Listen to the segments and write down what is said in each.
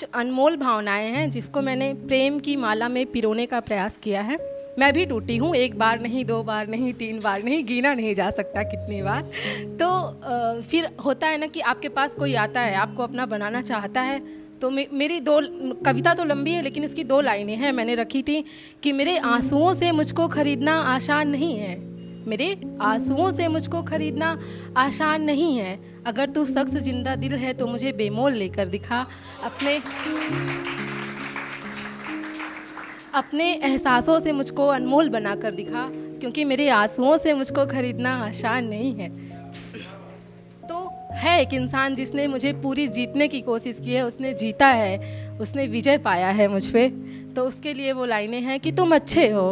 कुछ अनमोल भावनाएँ हैं जिसको मैंने प्रेम की माला में पिरोने का प्रयास किया है। मैं भी टूटी हूँ एक बार नहीं दो बार नहीं तीन बार नहीं गिना नहीं जा सकता कितनी बार। तो आ, फिर होता है ना कि आपके पास कोई आता है आपको अपना बनाना चाहता है तो मे, मेरी दो कविता तो लंबी है लेकिन इसकी दो लाइनें हैं। मैंने रखी थी कि मेरे आंसुओं से मुझको खरीदना आसान नहीं है। मेरे आंसुओं से मुझको खरीदना आसान नहीं है। अगर तू शख्स ज़िंदा दिल है तो मुझे बेमोल लेकर दिखा। अपने अपने एहसासों से मुझको अनमोल बना कर दिखा, क्योंकि मेरे आंसुओं से मुझको खरीदना आसान नहीं है। तो है एक इंसान जिसने मुझे पूरी जीतने की कोशिश की है, उसने जीता है, उसने विजय पाया है मुझ पर तो उसके लिए वो लाइनें हैं कि तुम अच्छे हो,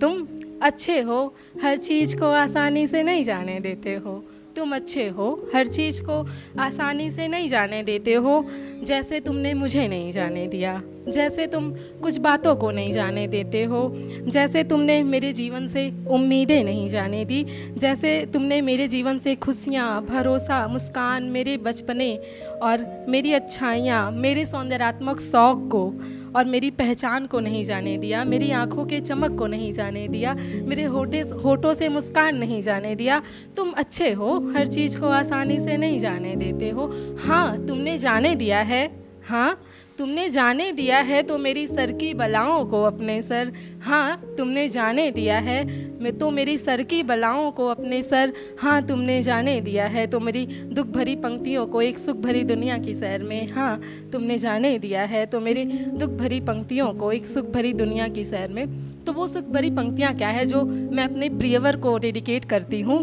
तुम अच्छे हो, हर चीज़ को आसानी से नहीं जाने देते हो। तुम अच्छे हो, हर चीज़ को आसानी से नहीं जाने देते हो। जैसे तुमने मुझे नहीं जाने दिया, जैसे तुम कुछ बातों को नहीं जाने देते हो, जैसे तुमने मेरे जीवन से उम्मीदें नहीं जाने दी, जैसे तुमने मेरे जीवन से खुशियाँ, भरोसा, मुस्कान, मेरे बचपने और मेरी अच्छाइयाँ, मेरे सौंदर्यात्मक शौक़ को और मेरी पहचान को नहीं जाने दिया, मेरी आँखों के चमक को नहीं जाने दिया, मेरे होठे होठों से मुस्कान नहीं जाने दिया। तुम अच्छे हो, हर चीज़ को आसानी से नहीं जाने देते हो। हाँ तुमने जाने दिया है। हाँ तुमने जाने दिया है तो मेरी सर की बलाओं को अपने सर हाँ तुमने जाने दिया है, मैं तो मेरी सर की बलाओं को अपने सर हाँ तुमने जाने दिया है तो मेरी दुख भरी पंक्तियों को एक सुख भरी दुनिया की सैर में हाँ तुमने जाने दिया है तो मेरी दुख भरी पंक्तियों को एक सुख भरी दुनिया की सैर में। तो वो सुख भरी पंक्तियाँ क्या है जो मैं अपने प्रियवर को डेडिकेट करती हूँ?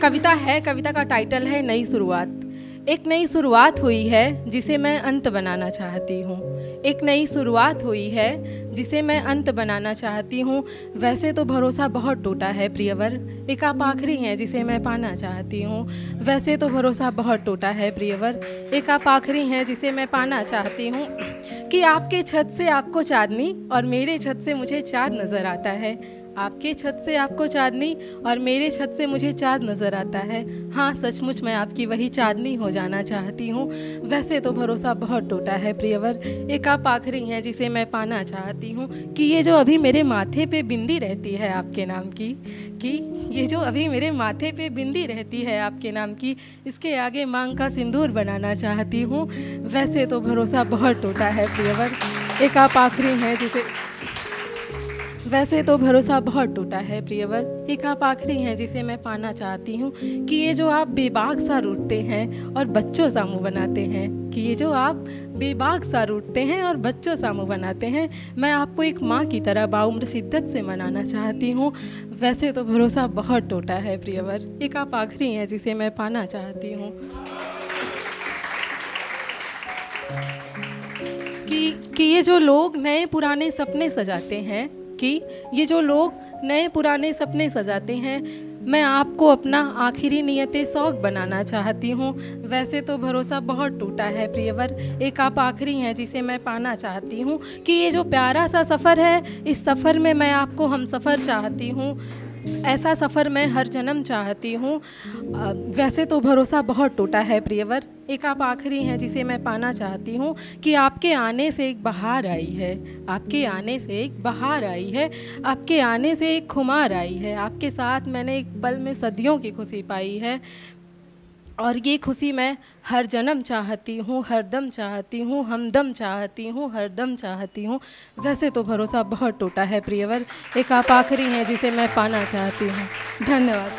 कविता है, कविता का टाइटल है नई शुरुआत। एक नई शुरुआत हुई है, जिसे मैं अंत बनाना चाहती हूँ। एक नई शुरुआत हुई है, जिसे मैं अंत बनाना चाहती हूँ। वैसे तो भरोसा बहुत टूटा है, प्रियवर। एक आप आखिरी हैं, जिसे मैं पाना चाहती हूँ। वैसे तो भरोसा बहुत टूटा है, प्रियवर। एक आप आखिरी हैं, जिसे मैं पाना चाहती हूँ। कि आपके छत से आपको चांदनी और मेरे छत से मुझे चाँद नज़र आता है। आपके छत से आपको चांदनी और मेरे छत से मुझे चाँद नज़र आता है। हाँ सचमुच मैं आपकी वही चांदनी हो जाना चाहती हूँ। वैसे तो भरोसा बहुत टूटा है, प्रियवर। एक आप आखिरी हैं जिसे मैं पाना चाहती हूँ कि ये जो अभी मेरे माथे पे बिंदी रहती है आपके नाम की, कि ये जो अभी मेरे माथे पे बिंदी रहती है आपके नाम की, इसके आगे मांग का सिंदूर बनाना चाहती हूँ। वैसे तो भरोसा बहुत टूटा है, प्रियवर। एक आप आखिरी हैं जिसे वैसे तो भरोसा बहुत टूटा है, प्रियवर। एक आप आखिरी हैं जिसे मैं पाना चाहती हूँ कि ये जो आप बेबाक सा रूटते हैं और बच्चों सा मुँह बनाते हैं, कि ये जो आप बेबाक सा रूटते हैं और बच्चों सा मुँह बनाते हैं, मैं आपको एक माँ की तरह बाउम्र शिद्दत से मनाना चाहती हूँ। वैसे तो भरोसा बहुत टूटा है, प्रियवर। एक आप आखिरी हैं जिसे मैं पाना चाहती हूँ कि कि ये जो लोग नए पुराने सपने सजाते हैं कि ये जो लोग नए पुराने सपने सजाते हैं, मैं आपको अपना आखिरी नियत शौक बनाना चाहती हूँ। वैसे तो भरोसा बहुत टूटा है, प्रियवर। एक आप आखिरी हैं जिसे मैं पाना चाहती हूँ कि ये जो प्यारा सा सफ़र है, इस सफ़र में मैं आपको हम सफ़र चाहती हूँ। ऐसा सफ़र मैं हर जन्म चाहती हूँ। वैसे तो भरोसा बहुत टूटा है प्रियवर। एक आप आखिरी हैं जिसे मैं पाना चाहती हूँ कि आपके आने से एक बहार आई है। आपके आने से एक बहार आई है। आपके आने से एक खुमार आई है। आपके साथ मैंने एक पल में सदियों की खुशी पाई है। और ये खुशी मैं हर जन्म चाहती हूँ, हर दम चाहती हूँ, हम दम चाहती हूँ, हर दम चाहती हूँ। वैसे तो भरोसा बहुत टूटा है प्रियवर, एक आप आखिरी हैं जिसे मैं पाना चाहती हूँ। धन्यवाद।